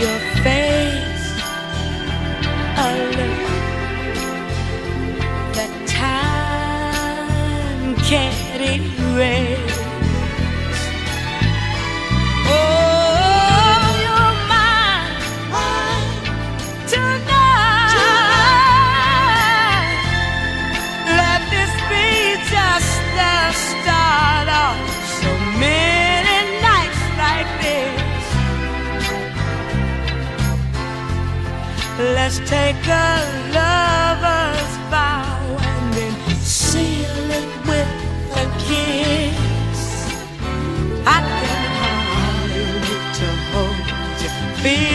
your face a look that time can't erase. Let's take a lover's vow and then seal it with a kiss. I can hardly wait to hold you. Feel